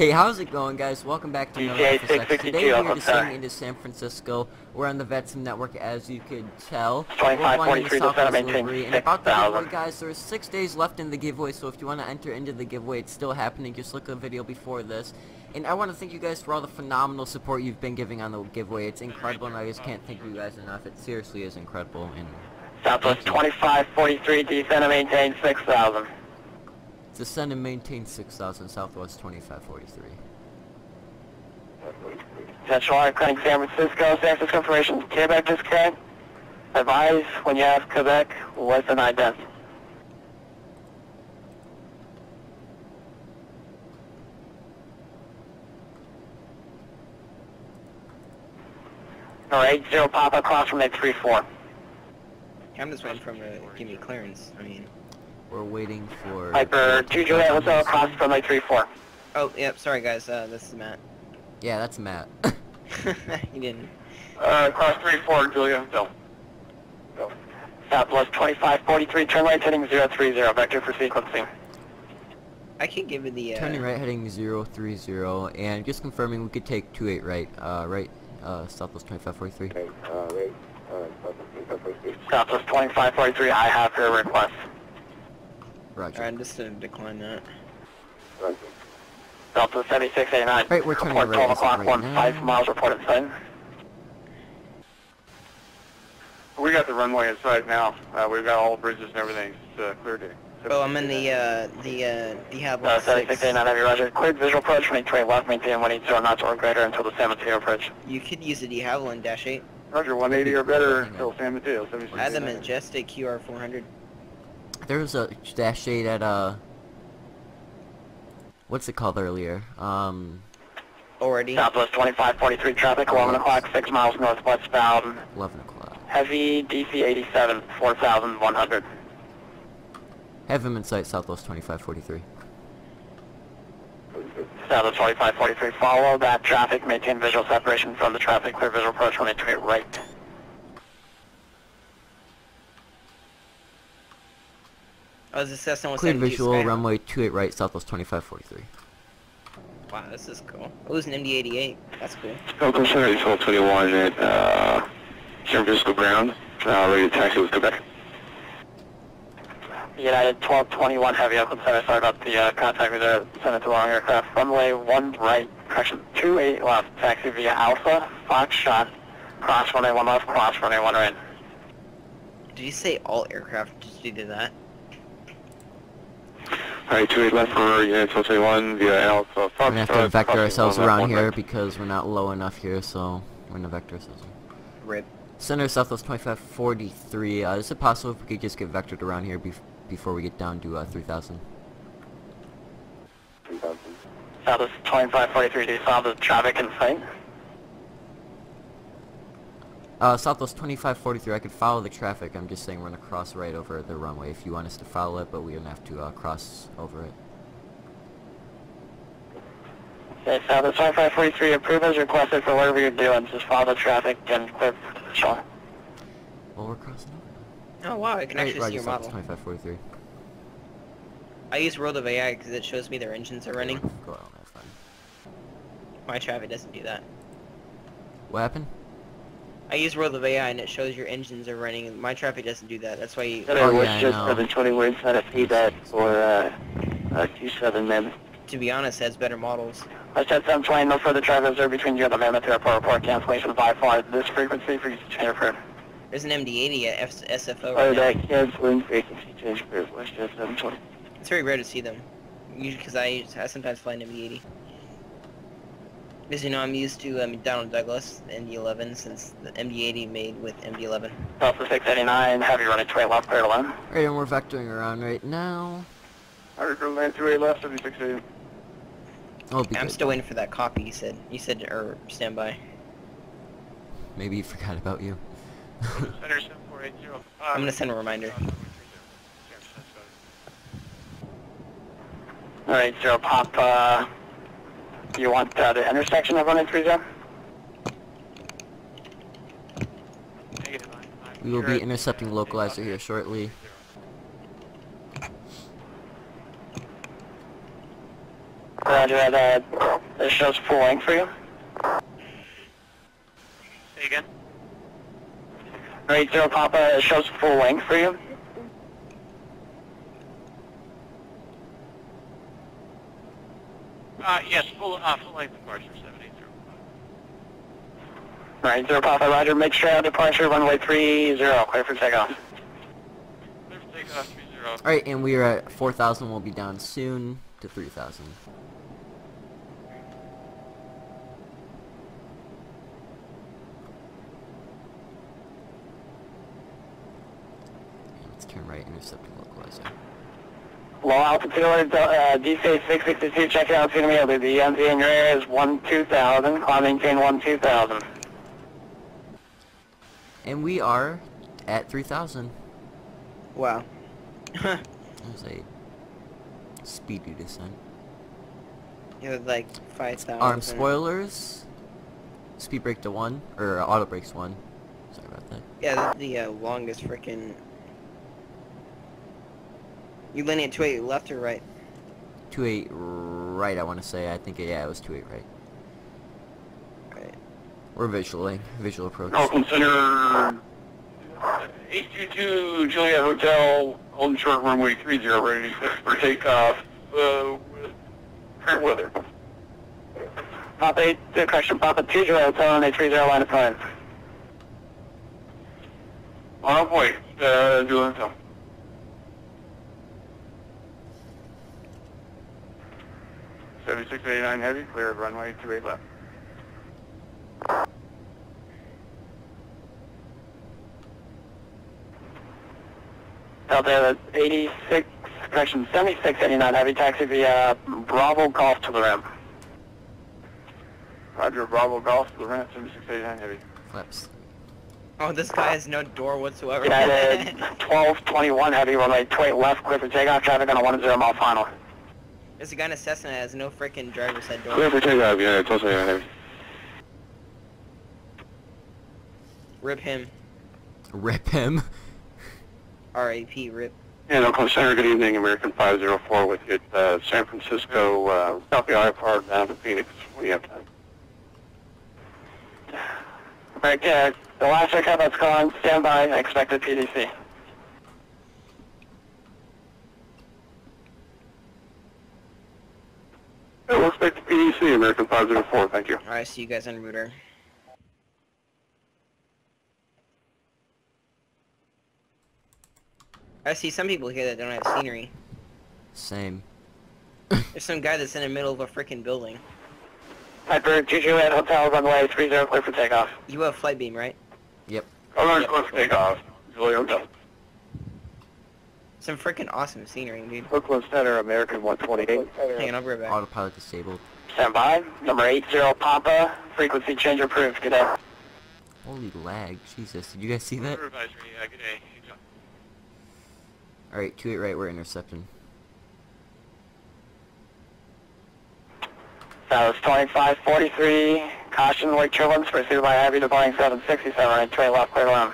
Hey, how's it going, guys? Welcome back to another. 652, Today we're descending sorry. into San Francisco. We're on the Vatsim network, as you could tell. 25, We're flying the Southwest delivery. And about the 6,000. giveaway, guys, there's six days left in the giveaway, so if you want to enter into the giveaway, it's still happening. Just look at the video before this. And I want to thank you guys for all the phenomenal support you've been giving on the giveaway. It's incredible, and I just can't thank you guys enough. It seriously is incredible. And Southwest Thank 2543, descend and maintain 6,000. Descend and maintain 6,000 Southwest 2543. Central Line, Cutting San Francisco, San Francisco information, Quebec disconnect. Advise when you have Quebec, less than ident. Alright, zero pop across from 834. I'm just waiting for him to give me clearance. I mean, We're waiting for... Hyper 2 Juliet, what's up across from like 3-4? oh, yep. Sorry, guys. Uh, this is Matt. Yeah, that's Matt. he didn't. Uh, cross 3-4, Julia, go. Go. Southwest 2543, turn right heading 030, vector for sequencing. I can give you the. Uh, Turning right heading 030 and just confirming we could take 28 right, uh, right, uh, Southwest 2543. Southwest 2543, I have your request. Roger. Alright, I'm just gonna decline that. Delta 7689. Right, we're turning report right 12 as of o'clock, right one now. 5 miles reported sight. We got the runway in sight now. Uh, we've got all the bridges and everything. It's uh, clear day. Oh, I'm in the uh, the uh, the Hab Uh, 6. 7689, heavy roger. Cleared visual approach, 2020 left, maintain 180 knots or greater until the San Mateo approach. You could use the De Havilland Dash 8. Roger, 180 or better until San Mateo. 76. I had the Majestic QR400. There was a dash 8 at, uh, what's it called earlier? Um, Already. Southwest 2543 traffic, 11 o'clock, 6 miles northwest bound. 11 o'clock. Heavy DC 87, 4100. Have him in sight, Southwest 2543. Southwest 2543, follow that traffic, maintain visual separation from the traffic, clear visual approach, 183 right. Oh, is this Cessna Clear 172 visual, Skyhawk? runway 28 right, Southwest 2543. Wow, this is cool. Oh, it was an MD-88. That's cool. Local Center 1221 at uh, San Francisco ground. Uh, ready to taxi with Quebec. United 1221 heavy Oakland Center, sorry about the uh, contact with the send it to wrong aircraft. Runway 1 right, correction, 28 left, taxi via Alpha, Foxtrot, cross runway 1 left, cross runway 1 right. Did you say all aircraft just did that? Alright, 28 left for Unit 1221 via Alpha Fox. We're gonna have to vector ourselves around here because we're not low enough here, so we're gonna vector ourselves. Rip. Center Southwest 2543. Uh, is it possible if we could just get vectored around here bef before we get down to uh, 3000? Southwest 2543, do you saw the traffic in sight? Uh, Southwest 2543, I could follow the traffic. I'm just saying we're gonna cross right over the runway if you want us to follow it, but we don't have to uh, cross over it. Okay, Southwest 2543, approve as requested for whatever you're doing. Just follow the traffic and clear position. Well, we're crossing over. Oh wow, I can Right, actually Roger, see your Southwest model. 2543. I use World of AI because it shows me their engines are running. Go out, that's fine. My traffic doesn't do that. What happened? I use World of AI and it shows your engines are running. My traffic doesn't do that. That's why you, Oh, yeah, just know. 720 words, not a feedback for uh, uh, 27 men. to be honest, it has better models. I said 720, no further traffic observed between you and the Mammoth Airport report cancellation by far. This frequency for for There's an MD-80 at F SFO Oh, right now. that canceling frequency change for West 720. It's very rare to see them. Usually because I, I sometimes fly an MD-80. Because you know I'm used to uh, McDonnell Douglas MD-11 since the MD-80 made with MD-11. Delta 689, heavy running 20 left, clear to land. Alright, and we're vectoring around right now. Alright, go land 28 left, 76 Oh, I'm good. still waiting for that copy. You said you said or stand by. Maybe he forgot about you. Center 7480. I'm gonna send a reminder. Alright, zero pop, uh, you want uh, the intersection of 130? We will be intercepting localizer here shortly. Roger that. It shows full length for you. Say again? Right, zero Papa, it shows full length for you. Uh, yes, full, uh, full length departure, 780. Right, zero Papa, Roger, make sure out departure, runway 30, clear for takeoff. Clear for takeoff, 30. Alright, and we are at 4,000. We'll be down soon to 3,000. Let's turn right, intercepting localizer. Low altitude, uh, D-Space 662, check it out, it's gonna be able to, the MZ in your area is 1 2000, climb maintain 1 2000. And we are at 3,000. Wow. That was a speedy descent. it was like 5,000. Arm spoilers. Speed brake to 1, or auto brakes 1. Sorry about that. Yeah, that's the uh, longest freaking. You landed at 28 left or right? 2-8 right, I want to say. I think, yeah, it was 2-8 right. Right. We're visualing. Visual approach. Oakland Center, 822 Juliet Hotel, holding short runway 30, ready for takeoff, uh, with current weather. Papa 8, uh, correction, Papa 2, Juliet Hotel, and 830 line of fire. On our way, uh, Juliet Hotel. Seventy-six eighty-nine heavy, cleared runway two eight left. Delta 86, correction, 7689 heavy taxi via Bravo Golf to the ramp. Roger, Bravo Golf, to the ramp, seventy-six eighty-nine heavy. Flips. Oh, this guy has no door whatsoever. United 1221 heavy runway 28 left, clear for takeoff, traffic on a 10 mile final. There's a guy in a Cessna that has no freaking driver's side door. Clear for takeoff, United, twelve eighty-nine heavy. Rip him. Rip him. R.A.P. Rip. And Oakland Center, good evening, American 504 with you at uh, San Francisco, uh, South the IFR down to Phoenix. We have time. Right, uh, the last check that's gone, stand by, expected PDC. We'll expect the PDC, American 504, thank you. Alright, see you guys en router. I see some people here that don't have scenery. Same. There's some guy that's in the middle of a freaking building. Piper 2 Juliet Hotel, runway 30, clear for takeoff. You have a flight beam, right? Yep. Oh, no, it's clear for takeoff. Julie Hotel. Some freaking awesome scenery, dude. Oakland Center, American 128. Hang on, I'll be right back. Autopilot disabled. Stand by, number 80 Papa, frequency change approved, good day. Holy lag. Jesus. Did you guys see that? Advisory, good day. Alright, 2-8 right, we're intercepting. That was 2543, caution, wake turbulence, pursued by heavy departing 767, right, 20 left, clear to land.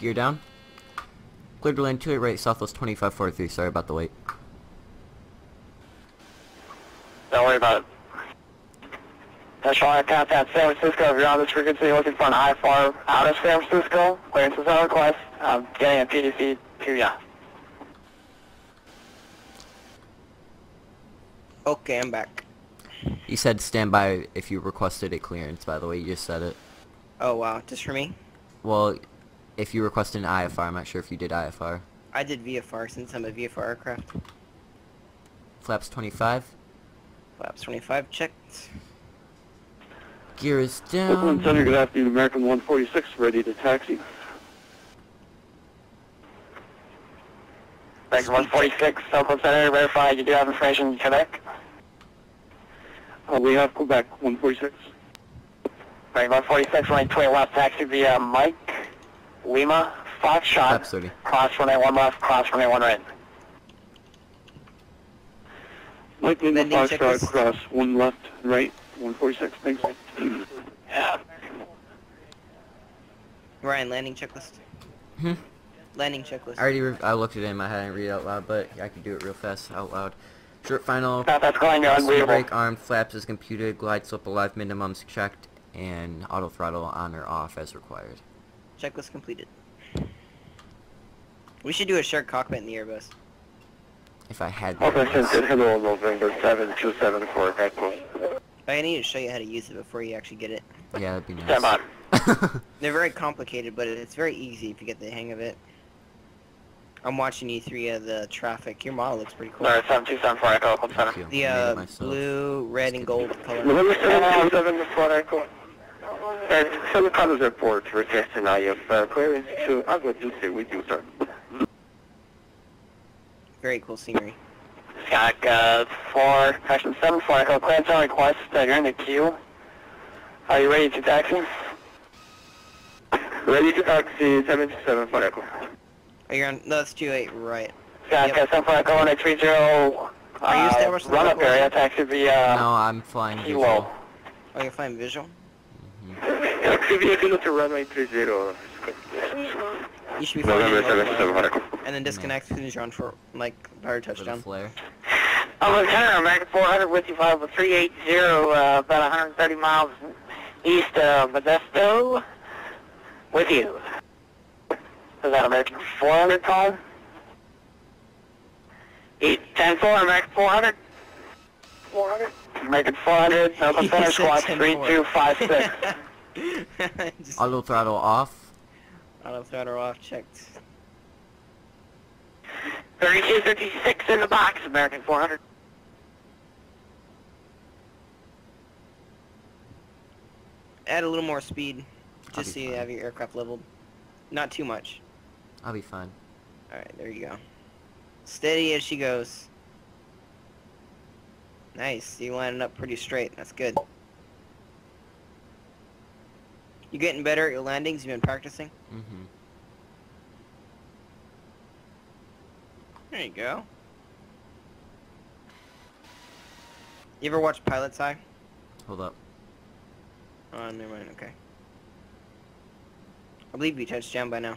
Gear down. Clear to land 2-8 right, southwest 2543. Sorry about the wait. Don't worry about it. National Air Contact San Francisco, if you're on this frequency looking for an IFR out of San Francisco, clearance is on request. Um, I'm getting a PDC to ya. Okay, I'm back. You said stand by if you requested a clearance, by the way. You just said it. Oh wow, just for me? Well, if you requested an IFR, I'm not sure if you did IFR. I did VFR since I'm a VFR aircraft. Flaps 25. Flaps 25 checked. Gear is Oakland Center, good afternoon, American 146, ready to taxi. Thank you, 146, Oakland Center, verify you do have information in Quebec. Uh, we have Quebec, 146. Right, 146, running 20 left, taxi via Mike, Lima, Foxtrot, Flaps 30. cross runway 1 left, cross runway 1 right. Mike Lima Landing Foxtrot, checklist. cross, one left, right, 146, thanks. Yeah. Ryan, landing checklist. Hmm? Landing checklist. I already re- I looked it in my head and read it out loud, but I could do it real fast out loud. Short final. That's going Speed unbelievable. brake arm flaps is computed. Glide slope alive minimums checked. And auto throttle on or off as required. Checklist completed. We should do a shared cockpit in the Airbus. If I had the Okay, Airbus. since hello, November 7274, Echo. I need to show you how to use it before you actually get it. Yeah, that'd be Stand by. nice. They're very complicated, but it's very easy if you get the hang of it. I'm watching you three of the traffic. Your model looks pretty cool. Alright, 7274 Echo, Oakland Center. The I made it uh, myself. blue, red, and gold color. November 7274, Echo. Uh, Seven Condos Airport, requesting IF uh, clearance to Agua Dulce with you, sir. Very cool scenery. Skyhawk, uh, 4, correction 74 Echo, clearance on request, uh, you're in the queue. Are you ready to taxi? Ready to taxi 774, Echo. Oh, you're on. No, that's 28, right. Skyhawk, Yep. uh, 74 Echo, 1830, Are you uh, established in the run-up local area, area? taxi via no, I'm flying Kilo. visual. Oh, you're flying visual? Taxi vehicle to runway 30. You should be flying in November local 77, area. Echo. And then disconnect as soon as you're on for, like, power For the touchdown. flare. I'm Lieutenant American 400 with you, 5380, uh, about 130 miles east of Modesto. With you. Is that American 400 calling? 810-4, American 400? 400? American 400, Oakland Center, He said squad 10-4. 3256. Just Auto throttle off. Auto throttle off, checked. 3256 in the box, American 400. Add a little more speed, just so you fine. have your aircraft leveled. Not too much. I'll be fine. Alright, there you go. Steady as she goes. Nice, you landed up pretty straight. That's good. You getting better at your landings? You've been practicing? Mm-hmm. There you go. You ever watch Pilot's Eye? Hold up. Oh, never mind, okay. I believe you touched down by now.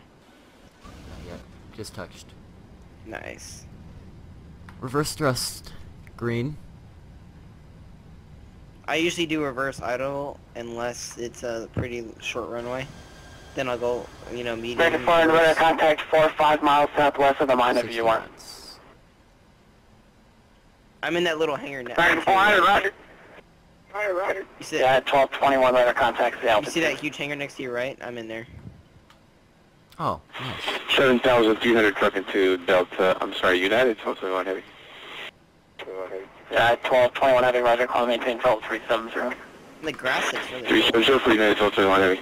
Not yet. Just touched. Nice. Reverse thrust. Green. I usually do reverse idle unless it's a pretty short runway. Then I'll go, you know, medium. American 400, radar reverse. contact 4 or 5 miles southwest of the mine if 60 you want. I'm in that little hangar now. American 400, roger. Roger, roger. You see, Yeah, 1221 radar contacts the you see that huge hangar next to your right? I'm in there. Oh, nice. 7,300 trucking to Delta, I'm sorry, United, 1221 Heavy. Yeah, 1221 heavy, Uh, roger. Call maintain 12370. The grass is really 370 for United, 1221 Heavy.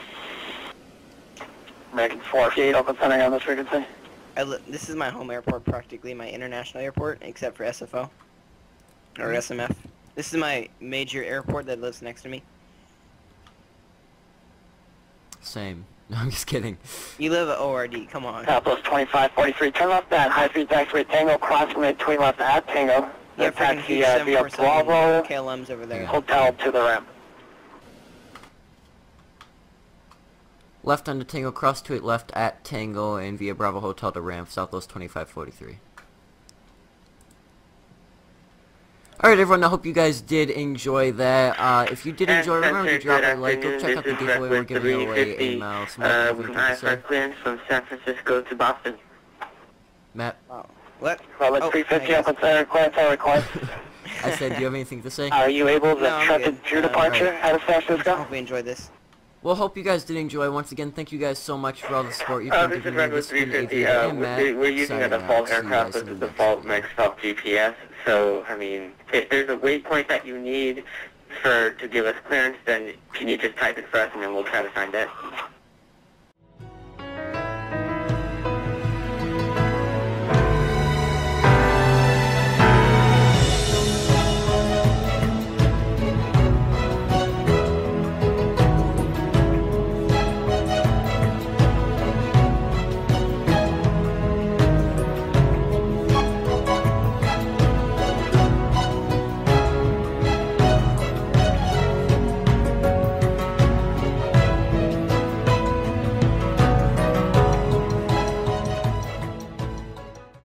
American 458, Oakland Center on this frequency. I this is my home airport, practically my international airport, except for SFO or mm-hmm. SMF. This is my major airport that lives next to me. Same. No, I'm just kidding. You live at ORD. Come on. Southwest 2543, turn left at high speed taxiway Tango, cross from between left at Tango. Yeah, Then freaking taxi huge uh, via 747 Bravo KLM's over there. Hotel to the ramp. Left onto Tango, cross to it left at Tango, and via Bravo Hotel to ramp, Southwest 2543. Alright everyone, I hope you guys did enjoy that. Uh, if you did enjoy, remember to drop a like, go check out the giveaway, we're giving away a mouse. Matt, Uh, anything with to an say? IFR clearance from San Francisco to Boston. Matt, Wow. What? Robert Oh, 350, I Oakland Center, Clarence request. I said, do you have anything to say? Are you able to No, I'm check the good. Drew Uh, departure right. out of San I hope you enjoyed this. Well, hope you guys did enjoy. Once again, thank you guys so much for all the support you've Uh, been giving me. Redwood This has been 350. Adrian Uh, and we're, Matt. we're using a default See aircraft with in the the default video. Microsoft GPS. So, I mean, if there's a waypoint that you need for to give us clearance, then can you just type it for us and then we'll try to find it?